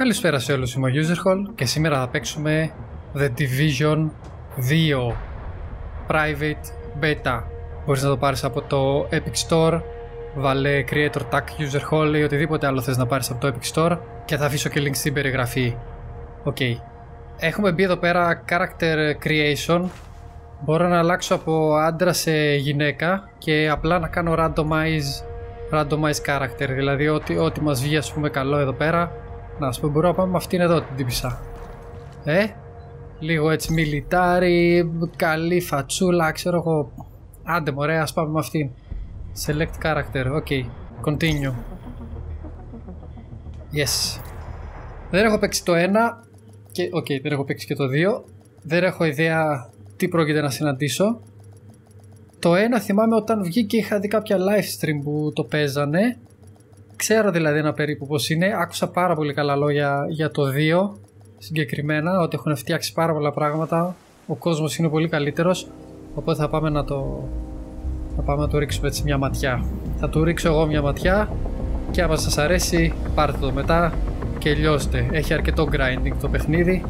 Καλησπέρα σε όλους, είμαι ο Userhall και σήμερα θα παίξουμε The Division 2 Private Beta. Μπορείς να το πάρεις από το Epic Store, βάλε Creator Tag Userhall ή οτιδήποτε άλλο θες να πάρεις από το Epic Store και θα αφήσω και link στην περιγραφή. Οκ. Okay. Έχουμε μπει εδώ πέρα Character Creation. Μπορώ να αλλάξω από άντρα σε γυναίκα και απλά να κάνω randomize, randomize character. Δηλαδή ό,τι, ό,τι μας βγει ας πούμε καλό εδώ πέρα να ας πούμε μπορούμε να πάμε με αυτήν εδώ την τύπησα. Ε, λίγο έτσι μιλιτάρι, καλή φατσούλα, ξέρω εγώ. Άντε μωρέ, ας πάμε με αυτήν. Select character, ok. Continue. Yes. Δεν έχω παίξει το 1 και, ok, δεν έχω παίξει και το 2. Δεν έχω ιδέα τι πρόκειται να συναντήσω. Το 1 θυμάμαι όταν βγήκε είχα δει κάποια live stream που το παίζανε Ξέρω δηλαδή ένα περίπου πώς είναι. Άκουσα πάρα πολύ καλά λόγια για το 2 συγκεκριμένα, ότι έχουν φτιάξει πάρα πολλά πράγματα. Ο κόσμος είναι πολύ καλύτερος, οπότε θα πάμε να το, θα πάμε να το ρίξουμε έτσι μια ματιά. Θα του ρίξω εγώ μια ματιά και άμα σας αρέσει πάρτε το μετά και λιώστε. Έχει αρκετό grinding το παιχνίδι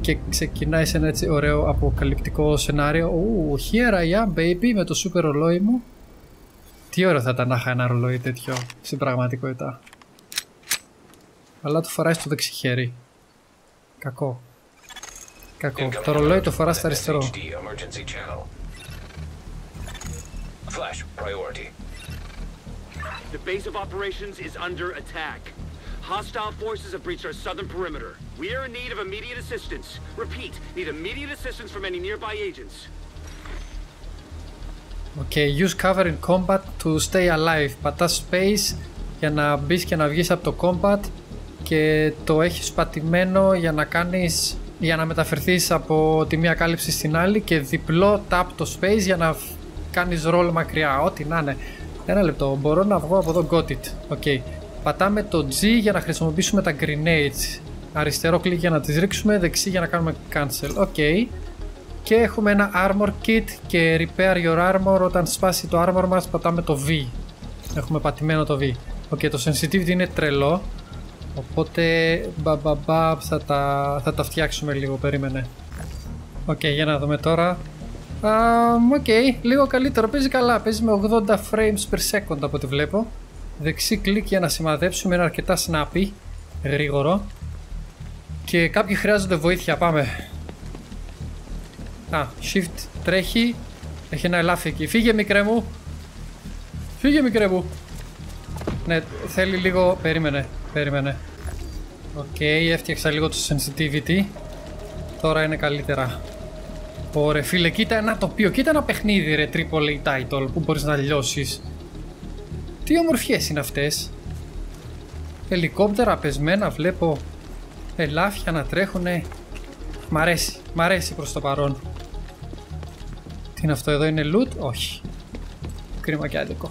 και ξεκινάει σε ένα έτσι ωραίο αποκαλυπτικό σενάριο. Ου, here I am baby με το super ρολόι μου τι ωραίο θα ήταν να είχα ένα ρολόι τέτοιο στην πραγματικότητα. Αλλά το φοράει στο δεξί χέρι. Κακό. Κακό. Το ρολόι το φορά στο αριστερό. Flash, priority. The base of operations is under attack. Hostile forces have breached our southern perimeter. We are in need of immediate assistance. Repeat, need immediate assistance from any nearby agents. Okay, use cover in combat to stay alive. Πατάς space για να μπεις και να βγεις από το combat και το έχεις πατημένο για να κάνεις για να μεταφερθείς από τη μία κάλυψη στην άλλη και διπλό tap το space για να κάνεις roll μακριά, ό,τι να είναι. Ένα λεπτό, μπορώ να βγω από εδώ got it. Okay. Πατάμε το G για να χρησιμοποιήσουμε τα grenades. Αριστερό κλικ για να τις ρίξουμε, δεξί για να κάνουμε cancel. Οκ. Okay και έχουμε ένα armor kit και repair your armor. Όταν σπάσει το armor μας πατάμε το V. Έχουμε πατημένο το V. Ok το sensitivity είναι τρελό. Οπότε μπα, μπα, μπα, θα, τα, θα τα φτιάξουμε λίγο περίμενε. Ok για να δούμε τώρα. Οκ, okay, λίγο καλύτερο, παίζει καλά, παίζει με 80 frames per second από ό,τι βλέπω. Δεξί κλικ για να σημαδέψουμε, είναι αρκετά snappy, γρήγορο. Και κάποιοι χρειάζονται βοήθεια, πάμε Α, shift τρέχει. Έχει ένα ελάφι εκεί. Φύγε μικρέ μου. Φύγε μικρέ μου. Ναι, θέλει λίγο... Περίμενε, περίμενε. Οκ, okay, έφτιαξα λίγο το sensitivity. Τώρα είναι καλύτερα. Ωραία φίλε, κοίτα ένα τοπίο, κοίτα ένα παιχνίδι ρε AAA title που μπορείς να λιώσεις. Τι ομορφιές είναι αυτές. Ελικόπτερα πεσμένα βλέπω. Ελάφια να τρέχουνε. Μ' αρέσει, μ' αρέσει προς το παρόν. Τι είναι αυτό εδώ, είναι loot? Όχι. Κρίμα και άδικο.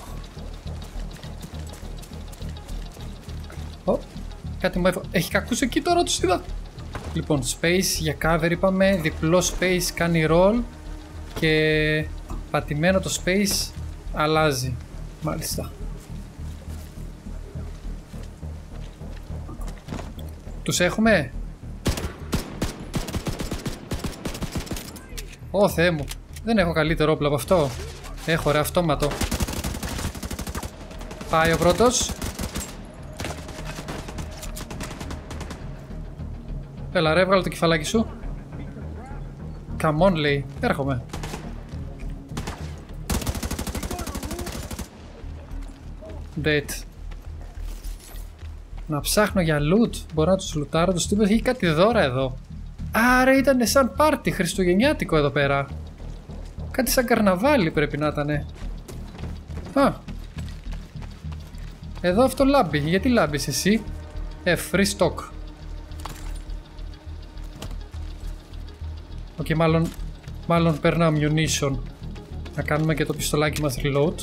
Ω, κάτι μου έφω... Έχει κακούς εκεί τώρα, τους είδα. Λοιπόν, space για cover είπαμε, διπλό space κάνει roll και πατημένο το space αλλάζει. Μάλιστα. Τους έχουμε; Ω Θεέ μου. Δεν έχω καλύτερο όπλο από αυτό. Έχω ρε αυτόματο. Πάει ο πρώτος. Έλα ρε, βγάλω το κεφαλάκι σου. Come on, λέει. Έρχομαι. Dead. Να ψάχνω για loot. Μπορώ να τους λουτάρω. Τους τύπος έχει κάτι δώρα εδώ. Άρα ήταν σαν πάρτι χριστουγεννιάτικο εδώ πέρα. Κάτι σαν καρναβάλι πρέπει να ήταν. Α. Εδώ αυτό λάμπει. Γιατί λάμπεις εσύ; Ε, free stock. Οκ, okay, μάλλον, μάλλον παίρνω ammunition. Να κάνουμε και το πιστολάκι μας reload.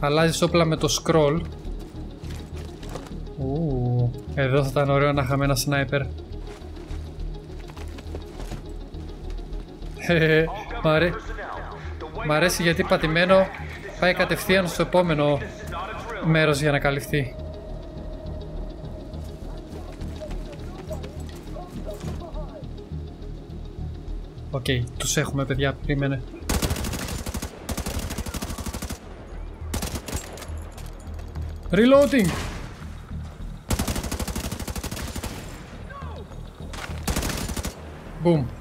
Αλλάζεις όπλα με το scroll. Ου, εδώ θα ήταν ωραίο να είχαμε ένα sniper Μ' αρέ. Μ' αρέσει γιατί πατημένο πάει κατευθείαν στο επόμενο μέρος για να καλυφθεί. Οκ, okay, τους έχουμε παιδιά, περίμενε. Reloading! Boom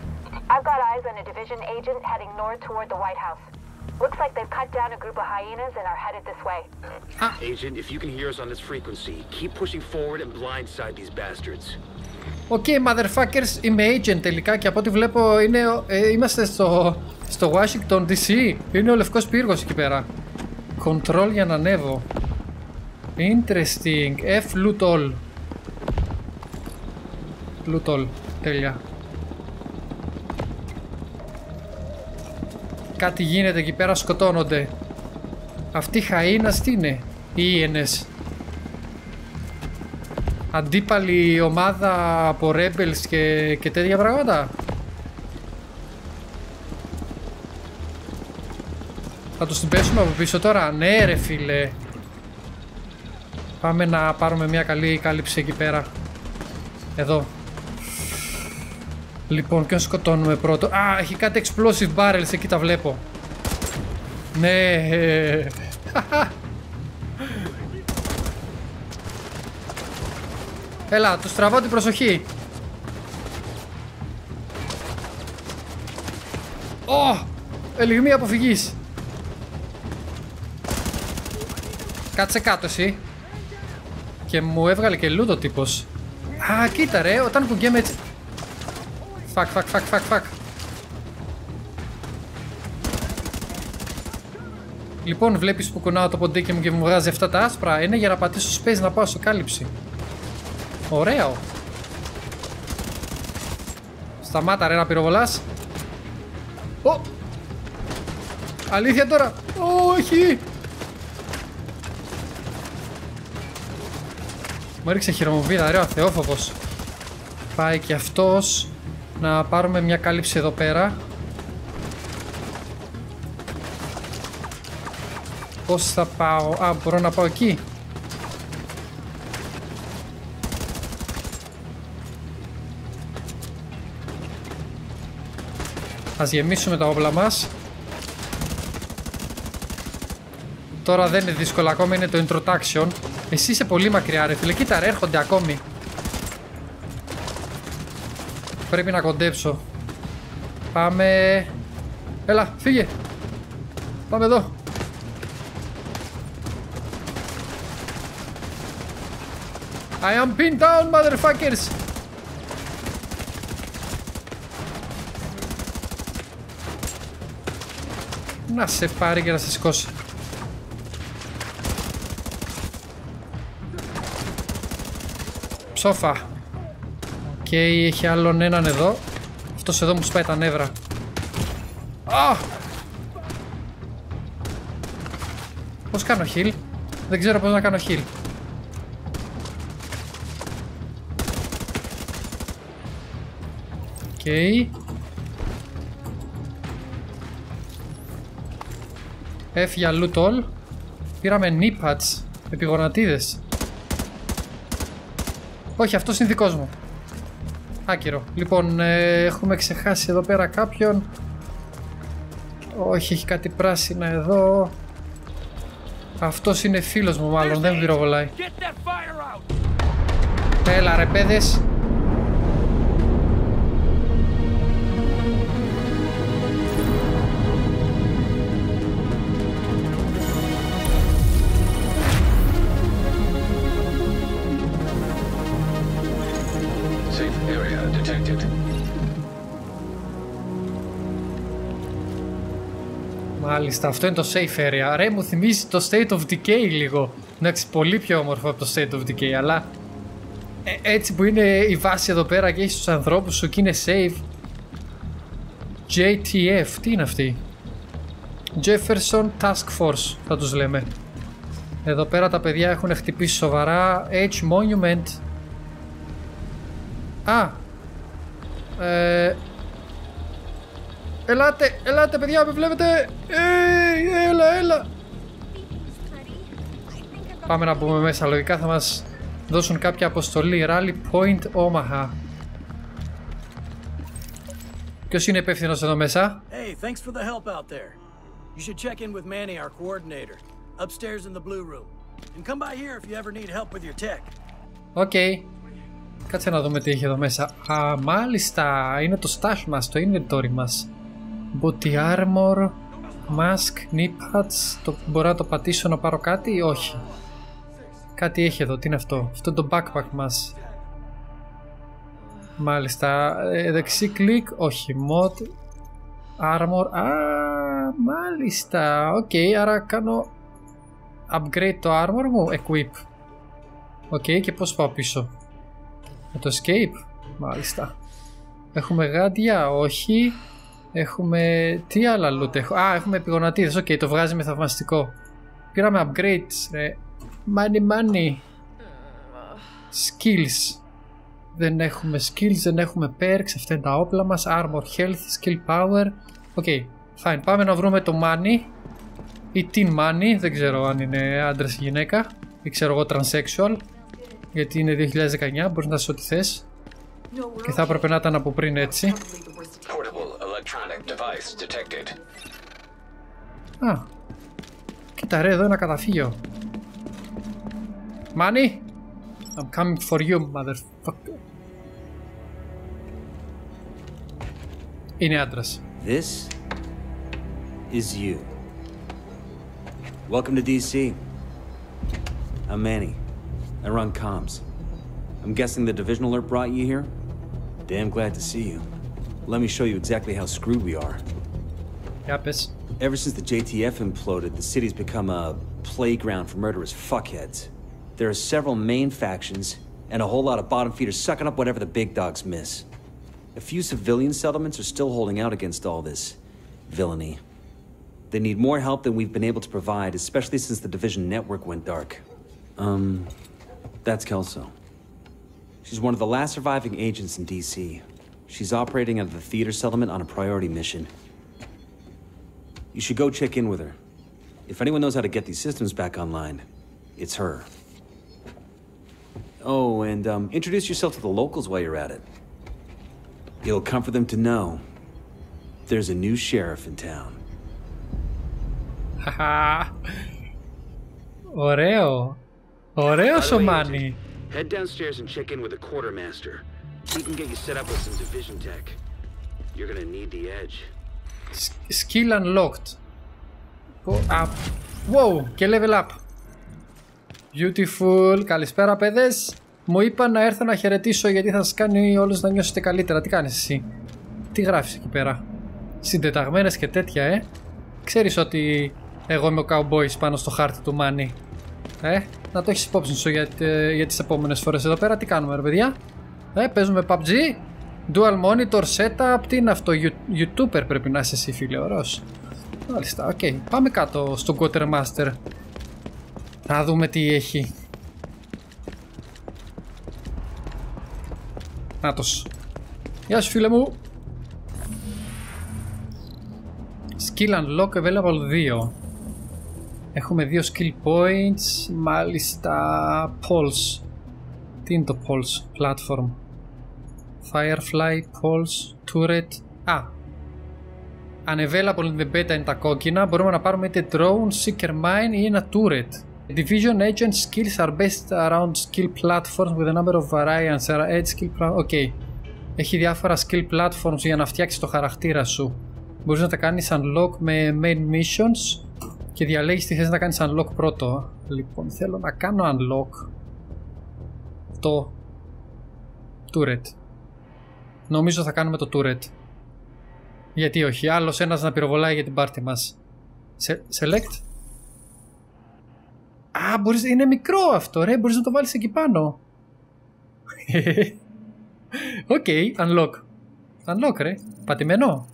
agent heading north toward the White House. Looks like they've cut down a group of hyenas and are headed this way. Agent, if you can hear us on this frequency, keep pushing forward and blindside these bastards. Οκ, okay, motherfuckers, είμαι agent τελικά και από ό,τι βλέπω είναι, ε, είμαστε στο, στο Washington DC. Είναι ο λευκός πύργος εκεί πέρα. Control για να ανέβω. Interesting. F loot all. Loot all. Τέλεια. Κάτι γίνεται εκεί πέρα, σκοτώνονται. Αυτή η χαΐνας τι είναι, οι ίενες. Αντίπαλη ομάδα από Rebels και, και τέτοια πράγματα; Θα τους την πέσουμε από πίσω τώρα; Ναι ρε φίλε. Πάμε να πάρουμε μια καλή κάλυψη εκεί πέρα. Εδώ. Λοιπόν, ποιον σκοτώνουμε πρώτο; Α, έχει κάτι explosive barrels, εκεί τα βλέπω. Ναι. Έλα, του τραβάω την προσοχή. Ω! Oh, ελιγμή αποφυγής. Κάτσε κάτω εσύ. Και μου έβγαλε και loot ο τύπος. Α, κοίτα ρε, όταν κουνιέμαι έτσι... Fuck, fuck, fuck, fuck, fuck. Λοιπόν, βλέπεις που κουνάω το ποντίκι μου και μου βγάζει αυτά τα άσπρα. Είναι για να πατήσω space να πάω στο κάλυψη. Ωραίο. Σταμάτα ρε να πυροβολάς. Ω! Αλήθεια τώρα. Όχι. Μου έριξε χειρομοβίδα, ρε ο Θεόφοβος. Πάει και αυτός. Να πάρουμε μια κάλυψη εδώ πέρα. Πώς θα πάω... Α, μπορώ να πάω εκεί. Ας γεμίσουμε τα όπλα μας. Τώρα δεν είναι δύσκολο, ακόμα είναι το introduction. Εσύ είσαι πολύ μακριά ρε φίλε, κοίτα ρε, έρχονται ακόμη. Πρέπει να κοντέψω. Πάμε... Έλα, φύγε. Πάμε εδώ. I am pinned down, motherfuckers! Να σε πάρει και να σε σηκώσει. Ψόφα. Και έχει άλλον έναν εδώ. Αυτός εδώ μου σπάει τα νεύρα. Α! Πώς κάνω heal; Δεν ξέρω πώς να κάνω heal. Οκ. Okay. F για loot all. Πήραμε knee pads. Επιγονατίδες. Όχι, αυτός είναι δικός μου. Άκυρο. Λοιπόν, ε, έχουμε ξεχάσει εδώ πέρα κάποιον. Όχι, έχει κάτι πράσινα εδώ. Αυτός είναι φίλος μου μάλλον, δεν πυροβολάει. Έλα ρε παιδες. Μάλιστα, αυτό είναι το safe area. Ρε, μου θυμίζει το State of Decay λίγο. Εντάξει, πολύ πιο όμορφο από το State of Decay, αλλά ε, έτσι που είναι η βάση εδώ πέρα και έχει τους ανθρώπους σου και είναι safe. JTF, τι είναι αυτή; Jefferson Task Force θα τους λέμε. Εδώ πέρα τα παιδιά έχουν χτυπήσει σοβαρά. H Monument. Α. Ε, Ελάτε, ελάτε παιδιά, με βλέπετε. Ε, έλα, έλα. Πάμε να μπούμε μέσα. Λογικά θα μας δώσουν κάποια αποστολή. Rally Point Omaha. Ποιος είναι υπεύθυνος εδώ μέσα? Hey, thanks for the help out there. You should check in with Manny, our coordinator, upstairs in the blue room. And come by here if you ever need help with your tech. Οκ. Κάτσε να δούμε τι έχει εδώ μέσα. Α, μάλιστα. Είναι το stash μας, το inventory μας. Body armor, mask, knee pads. Το, μπορώ να το πατήσω να πάρω κάτι ή όχι; Κάτι έχει εδώ. Τι είναι αυτό; Αυτό είναι το backpack μας. Μάλιστα. Ε, δεξί κλικ. Όχι. Mod. Armor. Α, μάλιστα. Οκ. άρα κάνω upgrade το armor μου. Equip. Οκ. και πώς πάω πίσω; Με το escape. Μάλιστα. Έχουμε γάντια. Όχι. Έχουμε... Τι άλλα loot έχω; Α, έχουμε επιγονατίδες. Οκ, το βγάζει με θαυμαστικό. Πήραμε upgrades, ρε. Money, money. Skills. Δεν έχουμε skills, δεν έχουμε perks. Αυτά είναι τα όπλα μας. Armor, health, skill power. OK, okay, fine. Πάμε να βρούμε το money. Ή την money. Δεν ξέρω αν είναι άντρας ή γυναίκα. Ή ξέρω εγώ transsexual. Γιατί είναι 2019. Μπορείς να είσαι ό,τι θες. Και θα έπρεπε να ήταν από πριν έτσι. Α, κοίτα ρε εδώ ένα καταφύγιο. Money? I'm coming for you, motherfucker. Είναι άντρας. This is you. Welcome to DC. I'm Manny. I run comms. I'm guessing the division alert brought you here? Damn glad to see you. Let me show you exactly how screwed we are. Got. Ever since the JTF imploded, the city's become a playground for murderous fuckheads. There are several main factions, and a whole lot of bottom feeders sucking up whatever the big dogs miss. A few civilian settlements are still holding out against all this villainy. They need more help than we've been able to provide, especially since the Division network went dark. Um, that's Kelso. She's one of the last surviving agents in D.C. She's operating out of the theater settlement on a priority mission. You should go check in with her. If anyone knows how to get these systems back online, it's her. Oh, and um, introduce yourself to the locals while you're at it. It'll comfort them to know there's a new sheriff in town. Haha. Oreo. Oreo, Somani. Head downstairs and check in with the quartermaster. He can get you set up with some division tech. You're gonna need the edge. Skill unlocked. Α, wow, και level up. Beautiful. Καλησπέρα, παιδες. Μου είπαν να έρθω να χαιρετήσω γιατί θα σας κάνει όλους να νιώσετε καλύτερα. Τι κάνεις εσύ; Τι γράφεις εκεί πέρα; Συντεταγμένες και τέτοια, ε; Ξέρεις ότι εγώ είμαι ο cowboys πάνω στο χάρτη του Μάνι. Ε, να το έχεις υπόψη σου για, για τις επόμενες φορές εδώ πέρα. Τι κάνουμε, ρε παιδιά; Ε, παίζουμε PUBG. Dual monitor setup. Τι είναι αυτό. YouTuber πρέπει να είσαι εσύ, φίλε. Ωραίος. Μάλιστα, OK. Okay. Πάμε κάτω στο Quartermaster. Να δούμε τι έχει. Νάτος. Γεια σου φίλε μου. Skill unlock available 2. Έχουμε δύο skill points. Μάλιστα pulse. Τι είναι το pulse platform. Firefly, pulse, turret. Α, unavailable in the beta είναι τα κόκκινα. Μπορούμε να πάρουμε είτε drone, seeker mine ή ένα turret. Division agent skills are based around skill platforms with a number of variants. Edge skill platform. Ok. Έχει διάφορα skill platforms για να φτιάξει το χαρακτήρα σου. Μπορείς να τα κάνεις unlock με main missions και διαλέγεις τι θες να κάνεις unlock πρώτο. Λοιπόν, θέλω να κάνω unlock το turret. Νομίζω θα κάνουμε το turret. Γιατί όχι, άλλος ένας να πυροβολάει για την πάρτι μας. select. Α, μπορείς, είναι μικρό αυτό ρε, μπορείς να το βάλεις εκεί πάνω. OK, okay, unlock. Unlock ρε, πατημένο.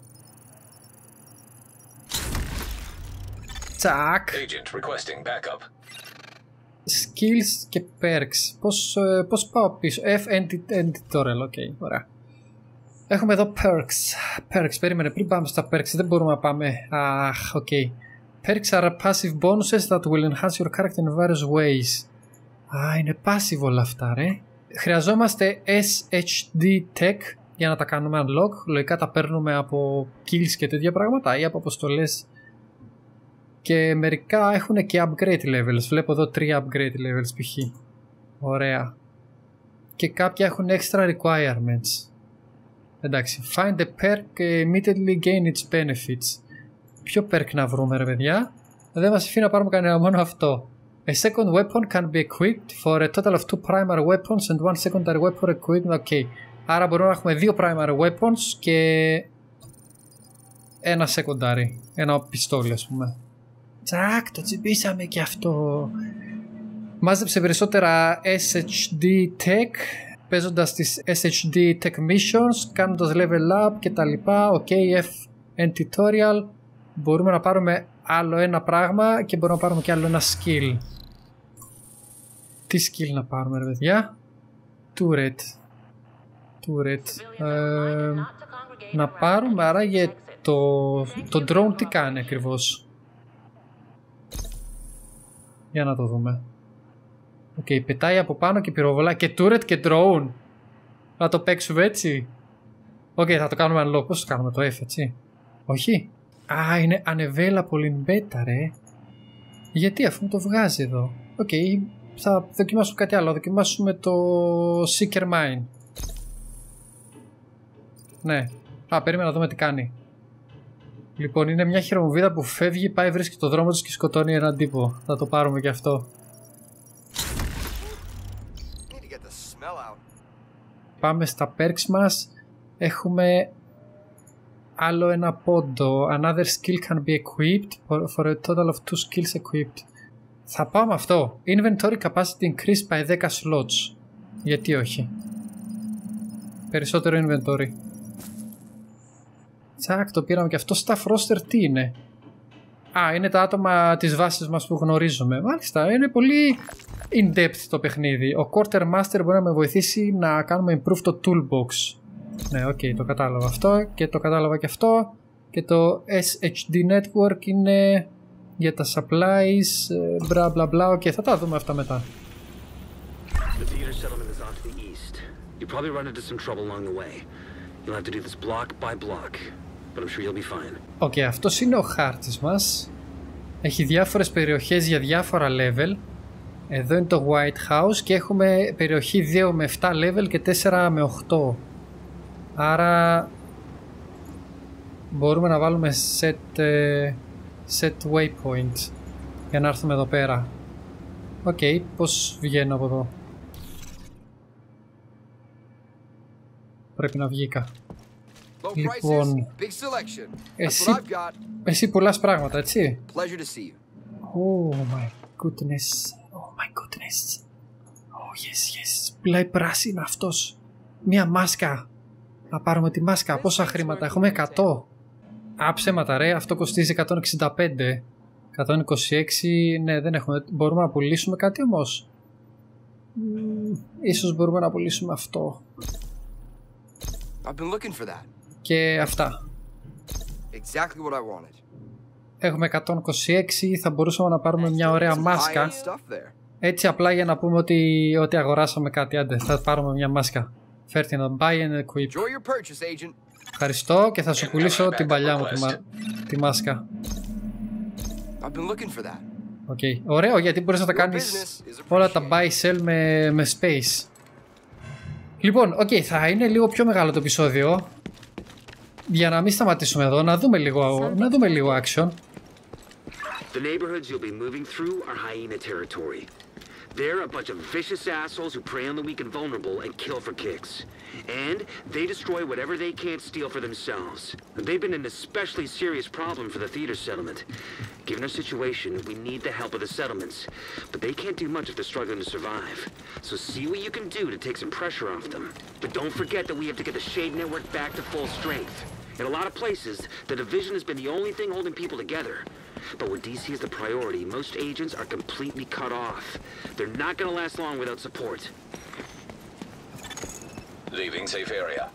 Τσακ. Agent requesting backup. Skills και perks. Πώς, ε, πώς πάω πίσω; F, tutorial, OK, okay, ωραία. Έχουμε εδώ perks. Perks, περίμενε, πριν πάμε στα perks δεν μπορούμε να πάμε. Αχ, OK. Okay. Perks are passive bonuses that will enhance your character in various ways. Α, είναι passive όλα αυτά, ρε. Χρειαζόμαστε SHD Tech για να τα κάνουμε unlock. Λογικά τα παίρνουμε από kills και τέτοια πράγματα ή από αποστολές και μερικά έχουν και upgrade levels. Βλέπω εδώ τρία upgrade levels π.χ. Ωραία. Και κάποια έχουν extra requirements. Εντάξει. Find the perk immediately gain its benefits. Ποιο perk να βρούμε ρε παιδιά. Δεν μας αφήνει να πάρουμε κανένα μόνο αυτό. A second weapon can be equipped for a total of two primary weapons and one secondary weapon equipped. Ok. Άρα μπορούμε να έχουμε δύο primary weapons και ένα secondary. Ένα πιστόλι ας πούμε. Τσακ, το τσιμπήσαμε και αυτό. Μάζεψε περισσότερα SHD Tech παίζοντας τις SHD Tech Missions, κάνοντας level up και τα λοιπά. Ok, F tutorial. Μπορούμε να πάρουμε άλλο ένα πράγμα και μπορούμε να πάρουμε και άλλο ένα skill. Τι skill να πάρουμε ρε παιδιά; Turret. Turret. Ε, να πάρουμε άραγε το, το drone τι κάνει ακριβώς; Για να το δούμε. OK, okay, πετάει από πάνω και πυροβολά και turret και drone. Να το παίξουμε έτσι. OK, okay, θα το κάνουμε unlock. Πώς το κάνουμε το F, έτσι. Όχι. Α, είναι unavailable in beta, ρε. Γιατί αφού το βγάζει εδώ. OK, okay, θα δοκιμάσουμε κάτι άλλο. Θα δοκιμάσουμε το Seeker Mine. Ναι. Α, περίμενα να δούμε τι κάνει. Λοιπόν, είναι μια χειρομοβίδα που φεύγει, πάει, βρίσκει το δρόμο της και σκοτώνει έναν τύπο. Θα το πάρουμε και αυτό. Πάμε στα perks μας. Έχουμε άλλο ένα πόντο. Another skill can be equipped for a total of two skills equipped. Θα πάμε αυτό. Inventory capacity increased by 10 slots. Γιατί όχι; Περισσότερο inventory. Τσακ, το πήραμε και αυτό στα roster τι είναι; Α, είναι τα άτομα της βάσης μας που γνωρίζουμε. Μάλιστα, είναι πολύ in-depth το παιχνίδι. Ο Quartermaster μπορεί να με βοηθήσει να κάνουμε improve το toolbox. Ναι, OK, okay, το κατάλαβα αυτό και το κατάλαβα και αυτό. Και το SHD network είναι για τα supplies, μπλα μπλα μπλα. Οκ, θα τα δούμε αυτά μετά. The theater settlement is off to the east. You probably run into some trouble along the way. You'll have to do this block by block. But I'm sure you'll be fine. Οκ, okay, αυτός είναι ο χάρτης μας. Έχει διάφορες περιοχές για διάφορα level. Εδώ είναι το White House και έχουμε περιοχή 2 με 7 level και 4 με 8. Άρα μπορούμε να βάλουμε set, ε, set waypoint για να έρθουμε εδώ πέρα. OK, okay, πώς βγαίνω από εδώ; Πρέπει να βγήκα. Λοιπόν, εσύ, εσύ πουλάς πράγματα, έτσι. Oh my goodness. Oh my goodness. Oh yes, yes. Πουλάει πράσινα αυτός. Μία μάσκα. Να πάρουμε τη μάσκα. Πόσα χρήματα έχουμε, 100. Άψεματα ρε, αυτό κοστίζει 165. 126, ναι δεν έχουμε. Μπορούμε να πουλήσουμε κάτι όμως; Mm, ίσως μπορούμε να πουλήσουμε αυτό. I've been looking for that. Και αυτά. Exactly what I wanted. Έχουμε 126, θα μπορούσαμε να πάρουμε μια ωραία μάσκα. Έτσι απλά για να πούμε ότι, ότι αγοράσαμε κάτι, άντε, θα πάρουμε μια μάσκα. Φέρτε να buy and equip. Ευχαριστώ και θα σου πουλήσω την παλιά μου τη, μα... τη μάσκα. OK, okay. ωραίο γιατί μπορείς να τα κάνεις όλα τα buy sell με, με space. Λοιπόν, OK, okay, θα είναι λίγο πιο μεγάλο το επεισόδιο. Για να μην σταματήσουμε εδώ, να δούμε λίγο, να δούμε λίγο action. The neighborhoods you'll be moving through are hyena territory. They're a bunch of vicious assholes who prey on the weak and vulnerable and kill for kicks. And they destroy whatever they can't steal for themselves. They've been an especially serious problem for the theater settlement. Given our situation, we need the help of the settlements. But they can't do much if they're struggling to survive. So see what you can do to take some pressure off them. But don't forget that we have to get the Shade Network back to full strength. In a lot of places, the Division has been the only thing holding people together. But when DC is the priority, most agents are completely cut off. They're not gonna last long without support. Leaving safe area.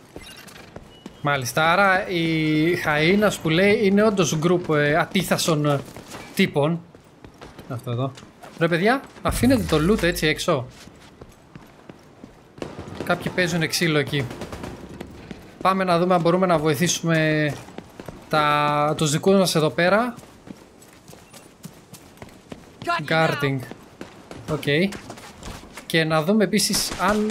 Μάλιστα, άρα η Χαΐνας που λέει είναι όντως γκρουπ ε, ατίθασων τύπων. Αυτό εδώ. Ρε παιδιά, αφήνετε το loot έτσι έξω. Κάποιοι παίζουν ξύλο εκεί. Πάμε να δούμε αν μπορούμε να βοηθήσουμε τα, τους δικούς μας εδώ πέρα. Guarding. OK. Και να δούμε επίσης αν...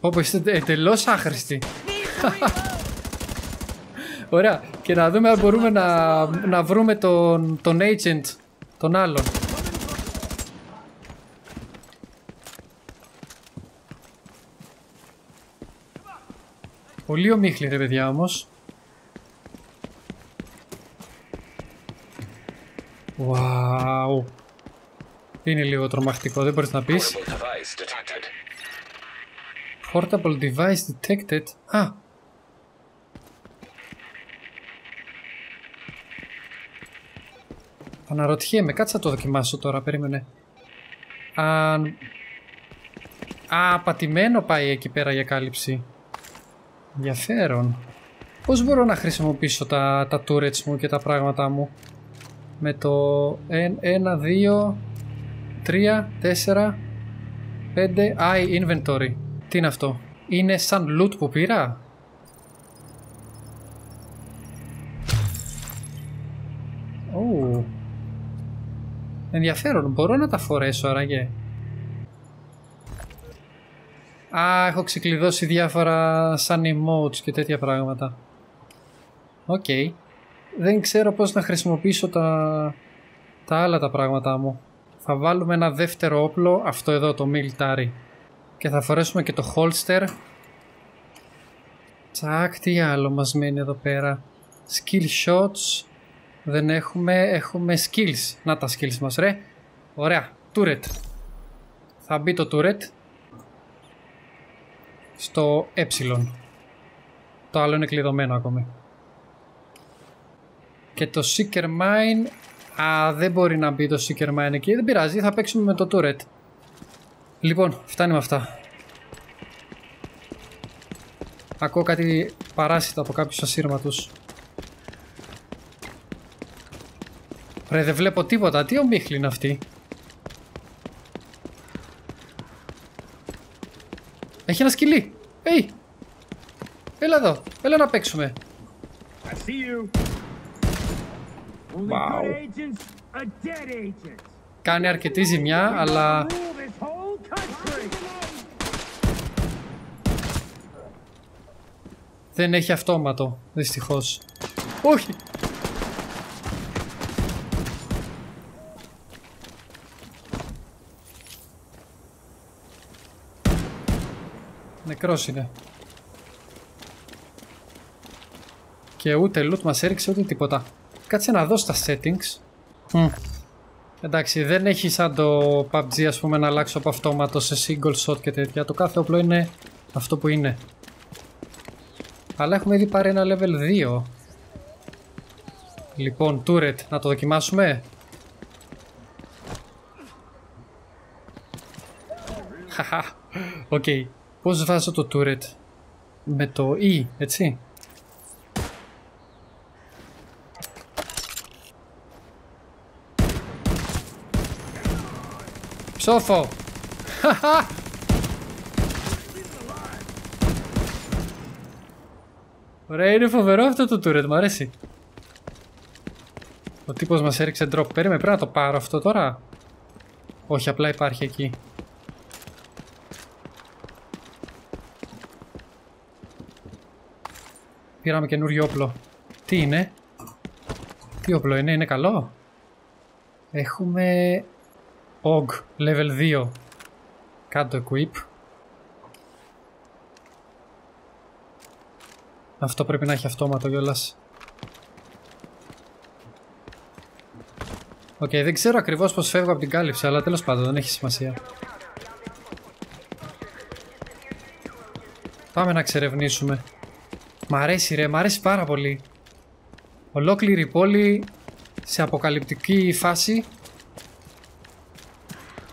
Όπα είστε εντελώς άχρηστοι. Ωραία. Και να δούμε αν μπορούμε να, να βρούμε τον, τον agent, τον άλλον. Πολύ ομίχλη ρε παιδιά όμως. Wow. Είναι λίγο τρομακτικό, δεν μπορείς να πεις. Portable device detected. Α, Αναρωτιέμαι, κάτσε να το δοκιμάσω τώρα, περίμενε. Αν... Α, πατημένο πάει εκεί πέρα για κάλυψη. Ενδιαφέρον. Πώς μπορώ να χρησιμοποιήσω τα, τα turrets μου και τα πράγματα μου; Με το 1, 2, 3, 4, 5, I inventory. Τι είναι αυτό; Είναι σαν loot που πήρα; Oh. Ενδιαφέρον. Μπορώ να τα φορέσω άραγε. Α, έχω ξεκλειδώσει διάφορα σαν emotes και τέτοια πράγματα. Οκ. Δεν ξέρω πώς να χρησιμοποιήσω τα, τα άλλα τα πράγματά μου. Θα βάλουμε ένα δεύτερο όπλο, αυτό εδώ το military. Και θα φορέσουμε και το holster. Τσακ, τι άλλο μας μένει εδώ πέρα. Skill shots. Δεν έχουμε, έχουμε skills. Να τα skills μας ρε. Ωραία, turret. Θα μπει το turret. Στο ε. Το άλλο είναι κλειδωμένο ακόμη. Και το Seeker Mine... Α, δεν μπορεί να μπει το Seeker Mine εκεί. Δεν πειράζει, θα παίξουμε με το turret. Λοιπόν, φτάνει με αυτά. Ακούω κάτι παράσιτα από κάποιους ασύρματους. Ρε δεν βλέπω τίποτα. Τι ομίχλη είναι αυτή; Έχει ένα σκυλί. Hey. Έλα εδώ. Έλα να παίξουμε. Wow. Κάνει αρκετή ζημιά, αλλά... Δεν έχει αυτόματο, δυστυχώς. Όχι! Νεκρός είναι. Και ούτε loot μας έριξε ούτε τίποτα. Κάτσε να δω στα settings. Εντάξει, δεν έχει σαν το PUBG ας πούμε να αλλάξω από αυτόματο σε single shot και τέτοια. Το κάθε όπλο είναι αυτό που είναι. Αλλά έχουμε ήδη πάρει ένα level 2. Λοιπόν, turret, να το δοκιμάσουμε. Χαχα, οκ. Πώς βάζω το turret; Με το E, έτσι. Ψόφο! Ωραία, είναι φοβερό αυτό το turret, μου αρέσει. Ο τύπος μας έριξε drop. Περίμενε, πρέπει να το πάρω αυτό τώρα. Όχι, απλά υπάρχει εκεί. Πήραμε καινούριο όπλο. Τι είναι; Τι όπλο είναι, είναι καλό; Έχουμε... OG, level 2. Κάτω equip. Αυτό πρέπει να έχει αυτόματο κιόλας. OK, okay, δεν ξέρω ακριβώς πως φεύγω από την κάλυψη, αλλά τέλος πάντων δεν έχει σημασία. Πάμε να εξερευνήσουμε. Μ' αρέσει ρε, μ' αρέσει πάρα πολύ. Ολόκληρη πόλη σε αποκαλυπτική φάση.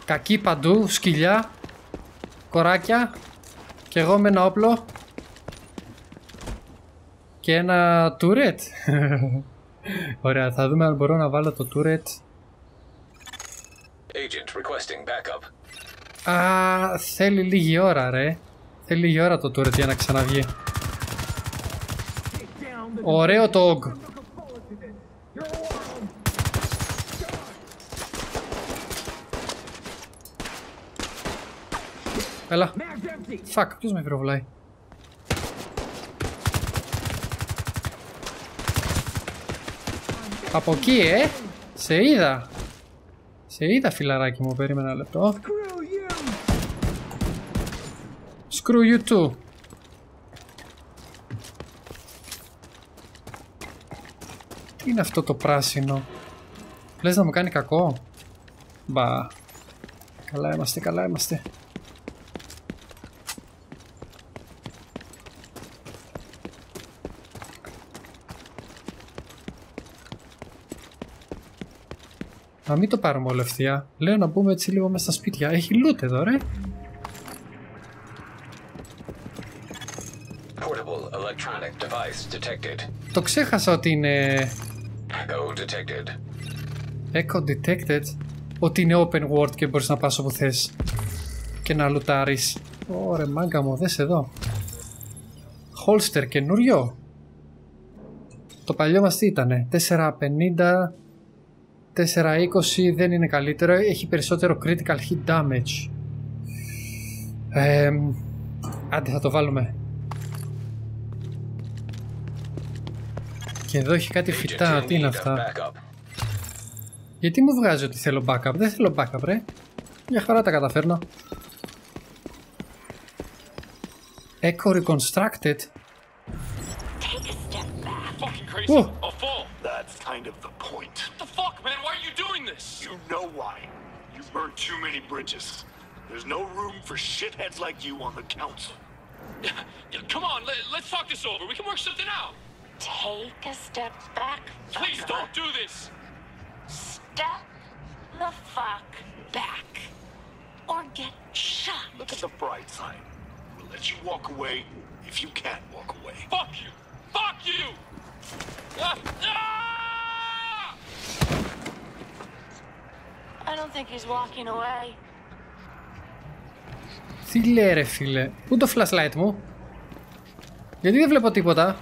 Κακή παντού, σκυλιά, κοράκια και εγώ με ένα όπλο και ένα turret. Ωραία, θα δούμε αν μπορώ να βάλω το turret. Agent requesting backup. Α, θέλει λίγη ώρα ρε. Θέλει λίγη ώρα το turret για να ξαναβγεί. Ωραίο το OG. Έλα. Φακ, ποιος με πυροβολάει. Από εκεί, ε! Σε είδα! Σε είδα, φιλαράκι μου, περίμενα ένα λεπτό. Screw you too. Τι είναι αυτό το πράσινο; Λες να μου κάνει κακό; Μπα. Καλά είμαστε, καλά είμαστε. Να μην το πάρουμε όλο ευθεία. Λέω να μπούμε έτσι λίγο μέσα στα σπίτια. Έχει loot εδώ, ρε. Portable electronic device detected. Το ξέχασα ότι είναι Echo detected. Echo Detected. Ότι είναι open world και μπορείς να πας όπου θες. Και να λουτάρεις. Ωρε μάγκα μου, δες εδώ. Holster καινούριο. Το παλιό μας τι ήτανε; 450... 420 δεν είναι καλύτερο. Έχει περισσότερο critical hit damage. Ε, άντε θα το βάλουμε. Και εδώ έχει κάτι Agent φυτά. in Τι είναι need of αυτά. backup. Γιατί μου βγάζει ότι θέλω backup; Δεν θέλω backup, ρε. Μια χαρά τα καταφέρνω. Echo Reconstructed. Take a step back. Fucking crazy. Oh. I'll fall. That's kind of the point. This? You know why. You burned too many bridges. There's no room for shitheads like you on the council. Yeah, come on, let, let's talk this over. We can work something out. Take a step back. Please don't do this. Step the fuck back. Or get shot. Look at the bright side. We'll let you walk away if you can't walk away. Fuck you. Fuck you. Ah! Ah! I don't think he's walking away. Τι λέει ρε φίλε; Πού το flashlight μου; Γιατί δεν βλέπω τίποτα;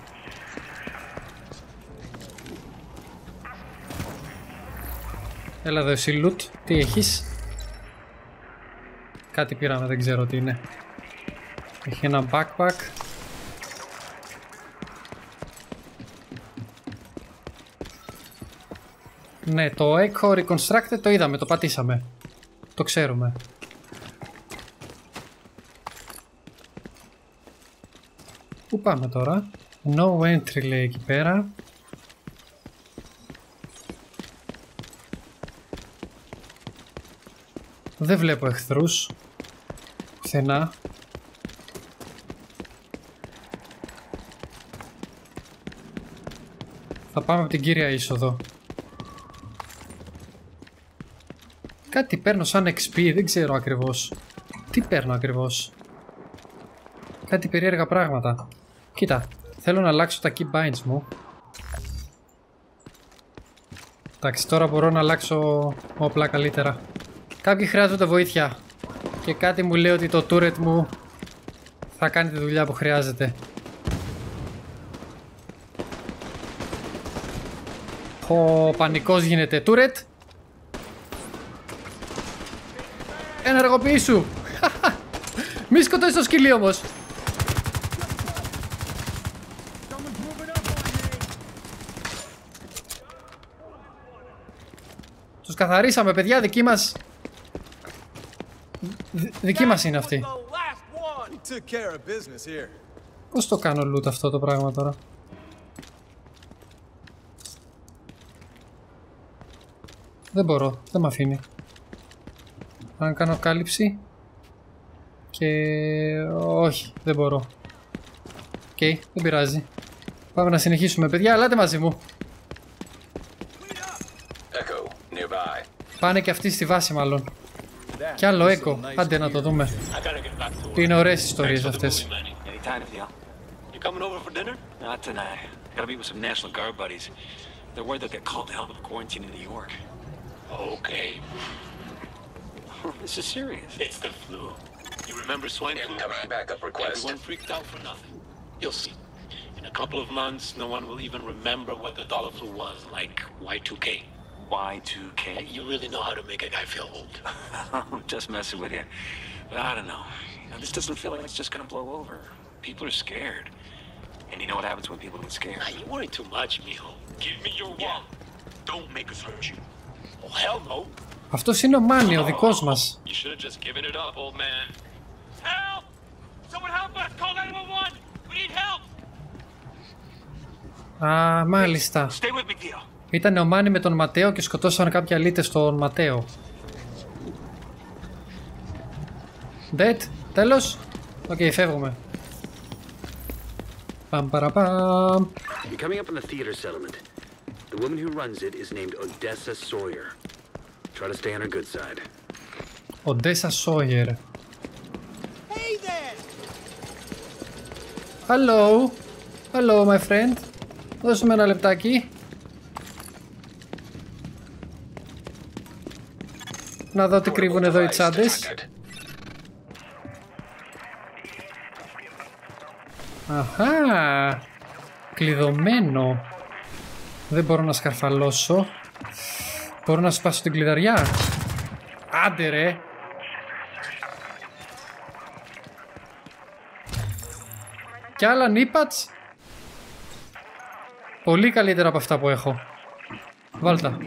Έλα εδώ εσύ loot. Τι έχεις; Κάτι πήραμε δεν ξέρω τι είναι. Έχει ένα backpack. Ναι, το Echo Reconstructed το είδαμε, το πατήσαμε. Το ξέρουμε. Πού πάμε τώρα; No entry λέει εκεί πέρα. Δεν βλέπω εχθρούς. Πουθενά. Θα πάμε από την κύρια είσοδο. Κάτι παίρνω σαν XP, δεν ξέρω ακριβώς. Τι παίρνω ακριβώς. Κάτι περίεργα πράγματα. Κοίτα, θέλω να αλλάξω τα keybinds μου. Εντάξει, τώρα μπορώ να αλλάξω όπλα καλύτερα. Κάποιοι χρειάζονται βοήθεια. Και κάτι μου λέει ότι το turret μου θα κάνει τη δουλειά που χρειάζεται. Ο πανικός γίνεται. Turret! Ενεργοποιήσου! Μη σκοτώσεις το σκυλί όμως! Τους καθαρίσαμε παιδιά, δική μας... Δ- δική μας είναι αυτή. We took care of business here. Πώς το κάνω loot αυτό το πράγμα τώρα; Δεν μπορώ, δεν με αφήνει. Αν κάνω κάλυψη. Και όχι δεν μπορώ. Οκ δεν πειράζει. Πάμε να συνεχίσουμε παιδιά. Ελάτε μαζί μου. Πάνε και αυτοί στη βάση μάλλον. Κι άλλο ECHO άντε να το δούμε. Είναι ωραίες ιστορίες αυτές. Okay. this is serious. It's the flu. You remember swine flu? Incoming backup request. Everyone freaked out for nothing. You'll see. In a couple of months, no one will even remember what the dollar flu was, like Y2K. Y2K. You really know how to make a guy feel old. I'm just messing with you. But I don't know. You know. This doesn't feel like it's just gonna blow over. People are scared. And you know what happens when people get scared? Now, you worry too much, mijo. Give me your wall. Don't make us hurt you. Oh, hell no. Αυτός είναι ο Μάνι, ο δικός μας. Α, μάλιστα. Ήταν ο Μάνι με τον Ματέο και σκοτώσαν κάποια λίτες στον Ματέο. Dead, τέλος. Οκ, φεύγουμε. Παμ παραπαμ. Coming. Try to stay on her good side. Odessa Sawyer. Hello. Hello, my friend. Δώσε με ένα λεπτάκι. Να δω τι κρύβουν εδώ οι τσάντες. Αχά. Κλειδωμένο. Δεν μπορώ να σκαρφαλώσω. Μπορώ να σπάσω την κλειδαριά. Άντε ρε. Κι άλλα νίπατς. Πολύ καλύτερα από αυτά που έχω. Βάλτα.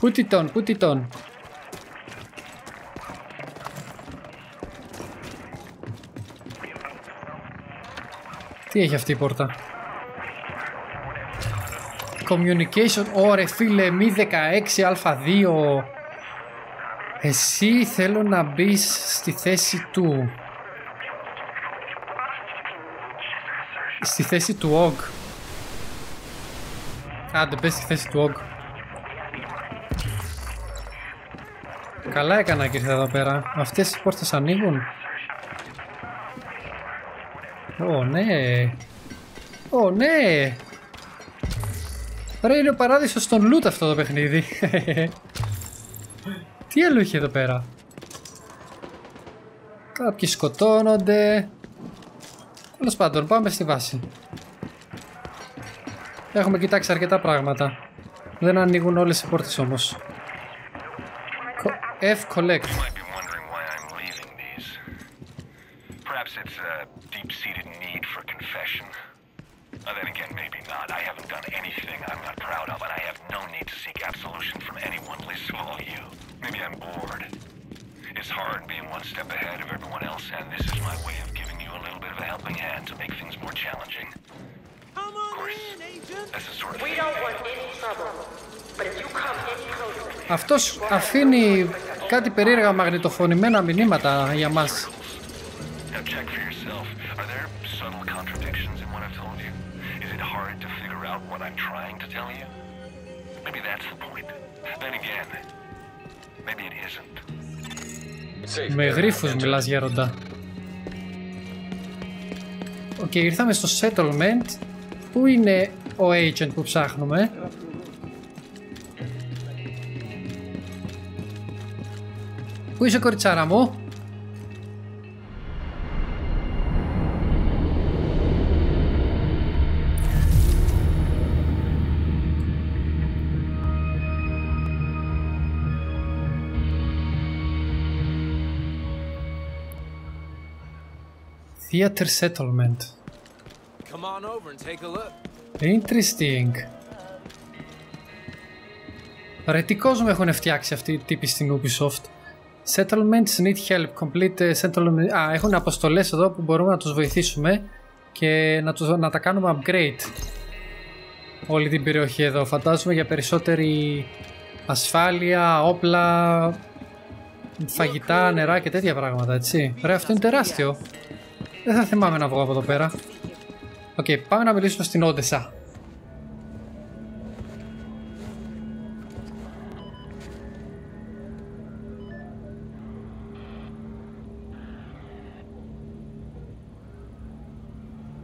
Put it on, put it on. Τι έχει αυτή η πόρτα. Communication, ωρε φίλε, μη 16α2. Εσύ θέλω να μπεις στη θέση του. Στη θέση του OG. Άντε, μπες στη θέση του OG. Καλά έκανα και ήρθα εδώ πέρα. Αυτές οι πόρτες ανοίγουν. Ω, ναι. Ω, ναι. Ρε, είναι ο παράδεισος στον loot αυτό το παιχνίδι. Τι άλλο έχει εδώ πέρα; Κάποιοι σκοτώνονται. Τέλος πάντων, πάμε στη βάση. Έχουμε κοιτάξει αρκετά πράγματα. Δεν ανοίγουν όλες οι πόρτες όμως. F collect. might be wondering why I'm leaving these. Perhaps it's a deep-seated need for confession. Uh, then again, maybe not. I haven't done anything I'm not proud of, and I have no need to seek absolution from anyone, least of all you. Maybe I'm bored. It's hard being one step ahead of everyone else, and this is my way of giving you a little bit of a helping hand to make things more challenging. Come Of on course, in, agent. that's the sort of We thing don't want any trouble. But if you come any closer, Αυτός αφήνει κάτι περίεργα μαγνητοφωνημένα μηνύματα για μας. Now check for yourself. Are there out what I'm trying to tell you? Maybe that's the point. Then again, maybe it isn't. Με γρίφους μιλάς γέροντα. Οκ, ήρθαμε στο settlement. Πού είναι ο agent που ψάχνουμε. Πού είσαι κοριτσάρα μου. Theater settlement. Come on over and take a look. Interesting. Ρε τι κόσμο έχουν φτιάξει αυτοί οι τύποι στην Ubisoft; Settlements need help. Complete uh, settlement. Α, έχουν αποστολές εδώ που μπορούμε να τους βοηθήσουμε και να, τους, να τα κάνουμε upgrade. Όλη την περιοχή εδώ. Φαντάζομαι για περισσότερη ασφάλεια, όπλα, φαγητά, νερά και τέτοια πράγματα, έτσι. Ρε, αυτό είναι τεράστιο. Δεν θα θυμάμαι να βγω από εδώ πέρα. Οκ, πάμε να μιλήσουμε στην Όντεσα.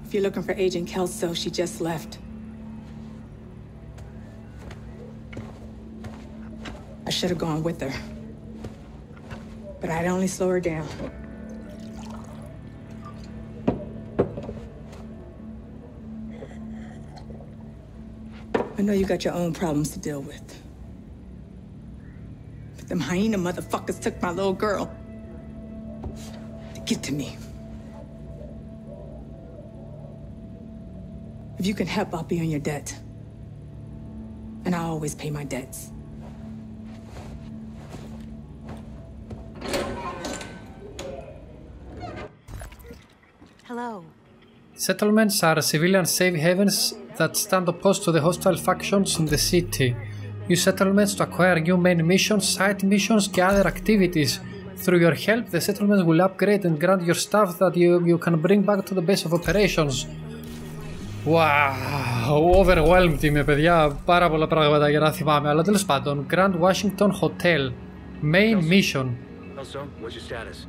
If you're looking for Agent Kelso, she just left. I should have gone with her. but I'd only slow her down. I know you got your own problems to deal with. But them hyena motherfuckers took my little girl. To get to me. If you can help, I'll be on your debt. And I always pay my debts. Hello. Settlements are civilian safe havens that stand opposed to the hostile factions in the city. Use settlements to acquire new main missions, side missions και other activities. Through your help, the settlements will upgrade and grant your staff that you, you can bring back to the base of operations. Wow, overwhelmed είμαι παιδιά, πάρα πολλά πράγματα για να θυμάμαι, αλλά τέλος πάντων, Grand Washington Hotel, main mission. Also, what's your status?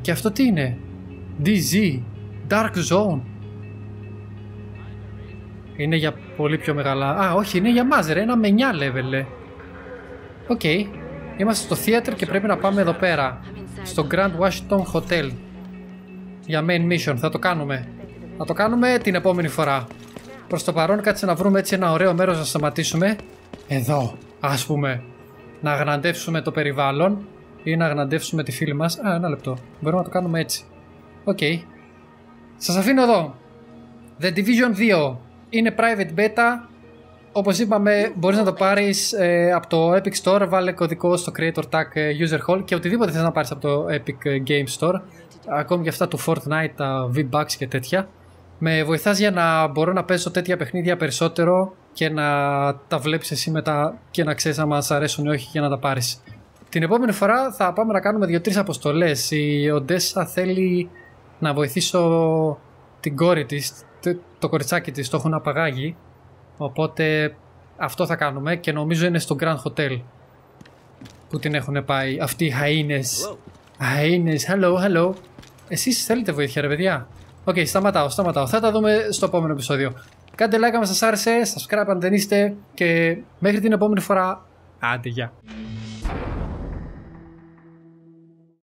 Και αυτό τι είναι, DZ, Dark Zone. Είναι για πολύ πιο μεγάλα. Α, όχι, είναι για μας ρε, ένα με 9 level. ε. Οκ. Είμαστε στο theater και πρέπει να πάμε εδώ πέρα. Στο Grand Washington Hotel. Για main mission. Θα το κάνουμε. Θα το κάνουμε την επόμενη φορά. Προς το παρόν κάτσε να βρούμε έτσι ένα ωραίο μέρος να σταματήσουμε. Εδώ, ας πούμε. Να αγναντεύσουμε το περιβάλλον ή να αγναντεύσουμε τη φίλη μας. Α, ένα λεπτό. Μπορούμε να το κάνουμε έτσι. Οκ. Σας αφήνω εδώ. The Division 2 είναι private beta. Όπως είπαμε, μπορείς να το πάρεις ε, από το Epic Store. Βάλε κωδικό στο Creator Tag ε, User Hall και οτιδήποτε θες να πάρεις από το Epic ε, Game Store. Ακόμη και αυτά του Fortnite, τα V-Bucks και τέτοια. Με βοηθάς για να μπορώ να παίζω τέτοια παιχνίδια περισσότερο και να τα βλέπεις εσύ μετά και να ξέρεις αν μας αρέσουν ή όχι για να τα πάρεις. Την επόμενη φορά θα πάμε να κάνουμε δύο-τρεις αποστολές. Η Οντέσσα θέλει να βοηθήσω την κόρη της, το- το κοριτσάκι της, το έχουν απαγάγει. Οπότε αυτό θα κάνουμε και νομίζω είναι στο Grand Hotel που την έχουν πάει. Αυτοί οι χαΐνες. Χαΐνες, hello, hello. Εσείς θέλετε βοήθεια ρε παιδιά; Οκ, σταματάω, σταματάω. Θα τα δούμε στο επόμενο επεισόδιο. Κάντε like αν σας άρεσε, subscribe αν δεν είστε και μέχρι την επόμενη φορά. Άντε, γεια.